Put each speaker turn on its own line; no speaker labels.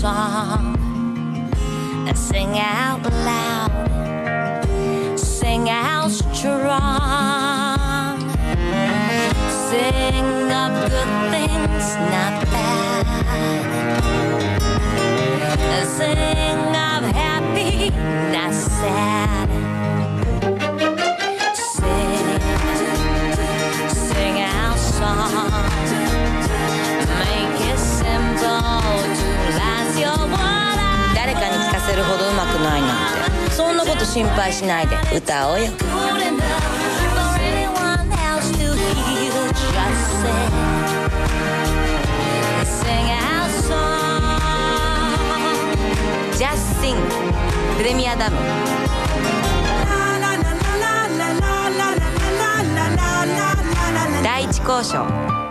song. Sing out loud. Sing out strong. Sing of good 心配しないで歌おうよ sing, sing our song. Just sing プレミアダム第一交渉